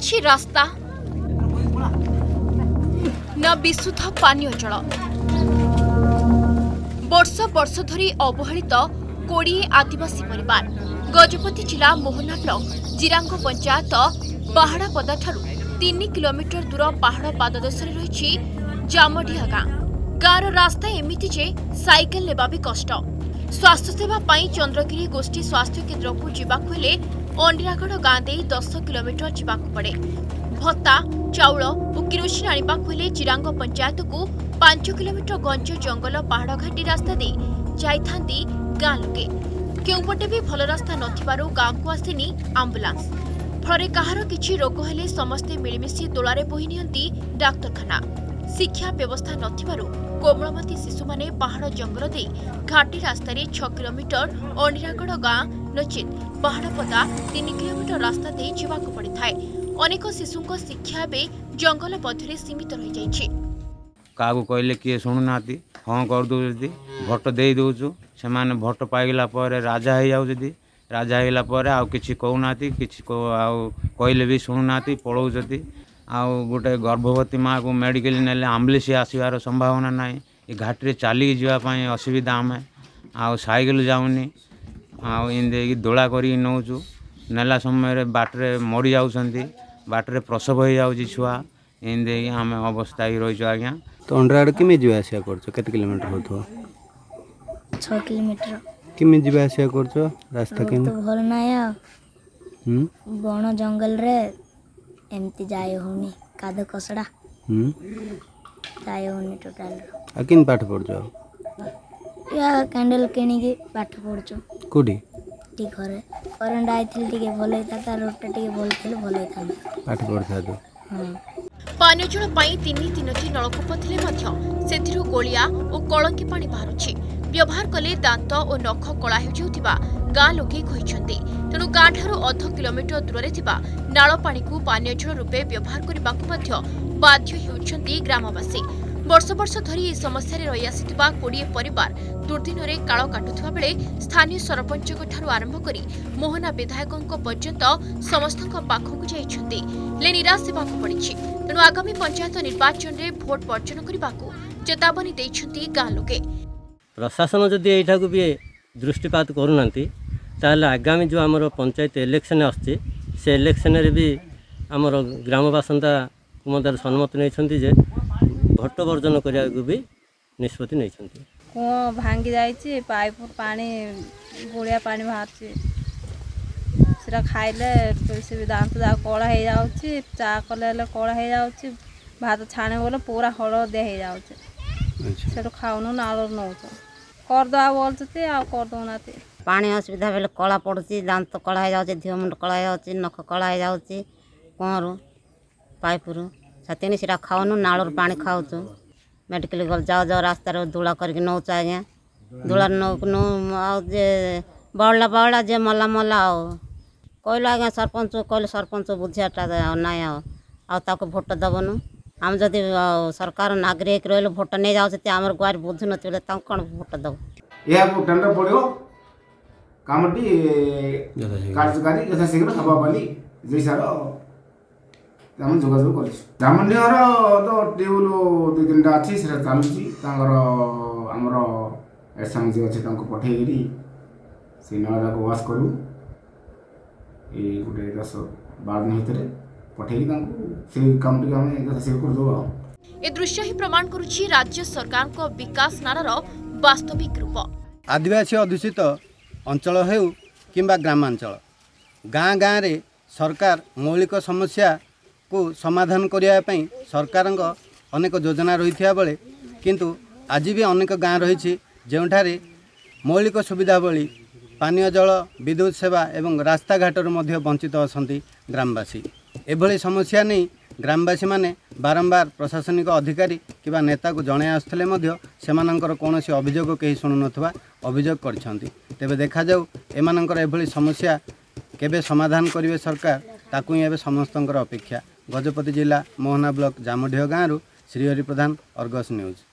ଅଛି ରାସ୍ତା ନା ବିଶୁଦ୍ଧ ପାନୀୟ ଜଳ ବର୍ଷ ବର୍ଷ ଧରି ଅବହେଳିତ କୋଡ଼ିଏ ଆଦିବାସୀ ପରିବାର ଗଜପତି ଜିଲ୍ଲା ମୋହନା ବ୍ଲକ ଜିରାଙ୍ଗ ପଞ୍ଚାୟତ ପାହାଡ଼ପଦାଠାରୁ ତିନି କିଲୋମିଟର ଦୂର ପାହାଡ଼ ପାଦଦେଶରେ ରହିଛି ଜାମଡିହା ଗାଁ ଗାଁର ରାସ୍ତା ଏମିତି ଯେ ସାଇକେଲ ନେବା ବି କଷ୍ଟ ସ୍ୱାସ୍ଥ୍ୟସେବା ପାଇଁ ଚନ୍ଦ୍ରଗିରି ଗୋଷ୍ଠୀ ସ୍ୱାସ୍ଥ୍ୟ କେନ୍ଦ୍ରକୁ ଯିବାକୁ ହେଲେ ଅଣ୍ଡିରାଗଡ଼ ଗାଁ ଦେଇ ଦଶ କିଲୋମିଟର ଯିବାକୁ ପଡ଼େ ଭତ୍ତା ଚାଉଳ ଓ କିରୋସିନ ଆଣିବାକୁ ହେଲେ ଚିରାଙ୍ଗ ପଞ୍ଚାୟତକୁ ପାଞ୍ଚ କିଲୋମିଟର ଗଞ୍ଜ ଜଙ୍ଗଲ ପାହାଡ଼ଘାଟି ରାସ୍ତା ଦେଇ ଯାଇଥାନ୍ତି ଗାଁ ଲୋକେ କେଉଁପଟେ ବି ଭଲ ରାସ୍ତା ନଥିବାରୁ ଗାଁକୁ ଆସିନି ଆମ୍ବୁଲାନ୍ସ ଫଳରେ କାହାର କିଛି ରୋଗ ହେଲେ ସମସ୍ତେ ମିଳିମିଶି ଦୋଳାରେ ବୋହି ନିଅନ୍ତି ଡାକ୍ତରଖାନା ଶିକ୍ଷା ବ୍ୟବସ୍ଥା ନଥିବାରୁ କୋମଳମତି ଶିଶୁମାନେ ପାହାଡ଼ ଜଙ୍ଗଲ ଦେଇ ଘାଟି ରାସ୍ତାରେ ଛଅ କିଲୋମିଟର ଅଣ୍ଡିରାଗଡ଼ ଗାଁ ନଚେତ୍ ପାହାଡ଼ପଦା ତିନି କିଲୋମିଟର ରାସ୍ତା ଦେଇ ଯିବାକୁ ପଡ଼ିଥାଏ ଅନେକ ଶିଶୁଙ୍କ ଶିକ୍ଷା ଏବେ ଜଙ୍ଗଲ ମଧ୍ୟରେ ସୀମିତ ରହିଯାଇଛି କାହାକୁ କହିଲେ କିଏ ଶୁଣୁନାହାନ୍ତି ହଁ କରିଦେଉଛନ୍ତି ଭୋଟ ଦେଇଦେଉଛୁ ସେମାନେ ଭୋଟ ପାଇଗଲା ପରେ ରାଜା ହେଇଯାଉଛନ୍ତି ରାଜା ହେଇଗଲା ପରେ ଆଉ କିଛି କହୁନାହାନ୍ତି କିଛି ଆଉ କହିଲେ ବି ଶୁଣୁନାହାନ୍ତି ପଳାଉଛନ୍ତି ଆଉ ଗୋଟେ ଗର୍ଭବତୀ ମାଆକୁ ମେଡ଼ିକାଲ ନେଲେ ଆମ୍ବୁଲାନ୍ସ ଆସିବାର ସମ୍ଭାବନା ନାହିଁ ଏ ଘାଟିରେ ଚାଲିକି ଯିବା ପାଇଁ ଅସୁବିଧା ଆମେ ଆଉ ସାଇକେଲ ଯାଉନି ଆଉ ଏମିତି ହେଇକି ଦୋଳା କରିକି ନେଉଛୁ ନେଲା ସମୟରେ ବାଟରେ ମରିଯାଉଛନ୍ତି ବାଟରେ ପ୍ରସବ ହୋଇଯାଉଛି ଛୁଆ ଏମିତି ହେଇକି ଆମେ ଅବସ୍ଥା ହେଇକି ରହିଛୁ ଆଜ୍ଞା ତ ଅଣ୍ଡରାଡ଼ କେମିତି ଯିବା ଆସିବା କରୁଛ କେତେ କିଲୋମିଟର ହେଉଥିବ ଛଅ କିଲୋମିଟର କେମିତି ଯିବା ଆସିବା କରୁଛ ରାସ୍ତା କେମିତି ଭଲ ନାହିଁ ଆଉ ବଣ ଜଙ୍ଗଲରେ ଏମିତି ଯାଇ ହେଉନି କାଦ କସଡ଼ା ଯାଇ ହେଉନି ଟୋଟାଲ ଆଉ କେମିତି ପାଠ ପଢ଼ୁଛ ୟା କ୍ୟାଣ୍ଡେଲ କିଣିକି ପାଠ ପଢ଼ୁଛୁ କେଉଁଠି ଟି ଘରେ କରେଣ୍ଟ ଆଇଥିଲି ଟିକେ ଭଲ ହେଇଥାନ୍ତା ରୋଡ଼ଟା ଟିକେ ଭଲ ଥିଲେ ଭଲ ହେଇଥାନ୍ତା ପାଠ ପଢ଼ିଥାନ୍ତୁ ହଁ ପାନୀୟ ଜଳ ପାଇଁ ତିନି ତିନୋଟି ନଳକୂପ ଥିଲେ ମଧ୍ୟ ସେଥିରୁ ଗୋଳିଆ ଓ କଳଙ୍କି ପାଣି ବାହାରୁଛି ব্যবহার কলে দাঁত ও নখ কলা হেউযাউথিবা ଗାଁ ଲୋକେ କହିଛନ୍ତି ତେଣୁ ଗାଁଠାରୁ ଅଧ କିଲୋମିଟର ଦୂରରେ ଥିବା ନାଳ ପାଣିକୁ ପାନୀୟ ଜଳ ରୂପେ ବ୍ୟବହାର କରିବାକୁ ମଧ୍ୟ ବାଧ୍ୟ ହେଉଛନ୍ତି ଗ୍ରାମବାସୀ ବର୍ଷ ବର୍ଷ ଧରି ଏହି ସମସ୍ୟାରେ ରହିଆସିଥିବା କୋଡ଼ିଏ ପରିବାର ଦୁର୍ଦ୍ଦିନରେ କାଳ କାଟୁଥିବା ବେଳେ ସ୍ଥାନୀୟ ସରପଞ୍ଚଙ୍କଠାରୁ ଆରମ୍ଭ କରି ମୋହନା ବିଧାୟକଙ୍କ ପର୍ଯ୍ୟନ୍ତ ସମସ୍ତଙ୍କ ପାଖକୁ ଯାଇଛନ୍ତି ହେଲେ ନିରାଶ ହେବାକୁ ପଡ଼ିଛି ତେଣୁ ଆଗାମୀ ପଞ୍ଚାୟତ ନିର୍ବାଚନରେ ଭୋଟ୍ ବର୍ଜନ କରିବାକୁ ଚେତାବନୀ ଦେଇଛନ୍ତି ଗାଁ ଲୋକେ ପ୍ରଶାସନ ଯଦି ଏଇଠାକୁ ବି ଦୃଷ୍ଟିପାତ କରୁନାହାନ୍ତି ତାହେଲେ ଆଗାମୀ ଯେଉଁ ଆମର ପଞ୍ଚାୟତ ଇଲେକ୍ସନ୍ ଆସୁଛି ସେ ଇଲେକ୍ସନ୍ରେ ବି ଆମର ଗ୍ରାମବାସିନ୍ଦା କୁମନ୍ତାର ସମ୍ମତି ନେଇଛନ୍ତି ଯେ ଭୋଟ ବର୍ଜନ କରିବାକୁ ବି ନିଷ୍ପତ୍ତି ନେଇଛନ୍ତି କୂଅ ଭାଙ୍ଗି ଯାଇଛି ପାଇପ୍ ପାଣି ଗୋଳିଆ ପାଣି ବାହାରୁଛି ସେଇଟା ଖାଇଲେ ସେ ବି ଦାନ୍ତ କଳା ହେଇଯାଉଛି ଚା' କଲେ ହେଲେ କଳା ହେଇଯାଉଛି ଭାତ ଛାଣିବ ବୋଲେ ପୁରା ହଳଦିଆ ହେଇଯାଉଛି ସେଠୁ ଖାଉନୁ ନାଳରୁ ନେଉଛୁ କରିଦେବା ବୋଲୁଛି ଆଉ କରିଦେଉନାହାନ୍ତି ପାଣି ଅସୁବିଧା ବେଲେ କଳା ପଡ଼ୁଛି ଦାନ୍ତ କଳା ହେଇଯାଉଛି ଧିଅ ମୁଣ୍ଡ କଳା ହେଇଯାଉଛି ନଖ କଳା ହେଇଯାଉଛି କଣରୁ ପାଇପରୁ ସେଥିପାଇଁ ସେଟା ଖାଉନୁ ନାଳରୁ ପାଣି ଖାଉଛୁ ମେଡ଼ିକାଲ ଗଲେ ଯାଉ ଯାଉ ରାସ୍ତାରେ ଧୂଳା କରିକି ନେଉଛୁ ଆଜ୍ଞା ଧୂଳା ନେଉନୁ ଆଉ ଯେ ବଳିଲା ବଳିଲା ଯେ ମଲା ମଲା ଆଉ କହିଲୁ ଆଜ୍ଞା ସରପଞ୍ଚ କହିଲେ ସରପଞ୍ଚ ବୁଝିବାଟା ଆଉ ନାହିଁ ଆଉ ଆଉ ତାକୁ ଭୋଟ ଦେବନୁ आम जदि सरकार नागरिक रही भोट नहीं जाऊे आम गुआर बुझु ना कौन भोट दब यह भूटान पड़ो कामटी କାର୍ଯ୍ୟକାରୀ ଯଥାଶୀଘ୍ର ହେବ ବୋଲି ଦୁଇ ସାର ଆମେ ଯୋଗାଯୋଗ କରିଛୁ ଗ୍ରାମୀଣର ତ ଟ୍ୟୁବଲ୍ ଦୁଇ ତିନିଟା ଅଛି ସେଟା ଚାଲୁଛି ତାଙ୍କର ଆମର ଏସ୍ଏମ୍ ଯିଏ ଅଛି ତାଙ୍କୁ ପଠେଇକିରି ସେ ନଳଟାକୁ ୱାଶ୍ କରୁ ଏଇ ଗୋଟେ ଦଶ ବାର ଦିନ ଭିତରେ ପଠେଇକି ତାଙ୍କୁ ସେ କାମଟିକୁ ଆମେ ଶେଷ କରିଦେବୁ ଆଉ ଏ ଦୃଶ୍ୟ ହିଁ ପ୍ରମାଣ କରୁଛି ରାଜ୍ୟ ସରକାରଙ୍କ ବିକାଶ ନାରାର ବାସ୍ତବିକ ରୂପ ଆଦିବାସୀ ଅଧୁଷିତ ଅଞ୍ଚଳ ହେଉ କିମ୍ବା ଗ୍ରାମାଞ୍ଚଳ ଗାଁ ଗାଁରେ ସରକାର ମୌଳିକ ସମସ୍ୟାକୁ ସମାଧାନ କରିବା ପାଇଁ ସରକାରଙ୍କ ଅନେକ ଯୋଜନା ରହିଥିବା ବେଳେ କିନ୍ତୁ ଆଜି ବି ଅନେକ ଗାଁ ରହିଛି ଯେଉଁଠାରେ ମୌଳିକ ସୁବିଧା ଭଳି ପାନୀୟ ଜଳ ବିଦ୍ୟୁତ ସେବା ଏବଂ ରାସ୍ତାଘାଟରୁ ମଧ୍ୟ ବଞ୍ଚିତ ଅଛନ୍ତି ଗ୍ରାମବାସୀ ଏଭଳି ସମସ୍ୟା ନେଇ ଗ୍ରାମବାସୀମାନେ ବାରମ୍ବାର ପ୍ରଶାସନିକ ଅଧିକାରୀ କିମ୍ବା ନେତାକୁ ଜଣାଇ ଆସୁଥିଲେ ମଧ୍ୟ ସେମାନଙ୍କର କୌଣସି ଅଭିଯୋଗ କେହି ଶୁଣୁନଥିବା ଅଭିଯୋଗ କରିଛନ୍ତି ତେବେ ଦେଖାଯାଉ ଏମାନଙ୍କର ଏଭଳି ସମସ୍ୟା କେବେ ସମାଧାନ କରିବେ ସରକାର ତାକୁ ହିଁ ଏବେ ସମସ୍ତଙ୍କର ଅପେକ୍ଷା ଗଜପତି ଜିଲ୍ଲା ମୋହନା ବ୍ଲକ୍ ଜାମଢିହ ଗାଁରୁ ଶ୍ରୀହରି ପ୍ରଧାନ ଅର୍ଗସ୍ ନ୍ୟୁଜ୍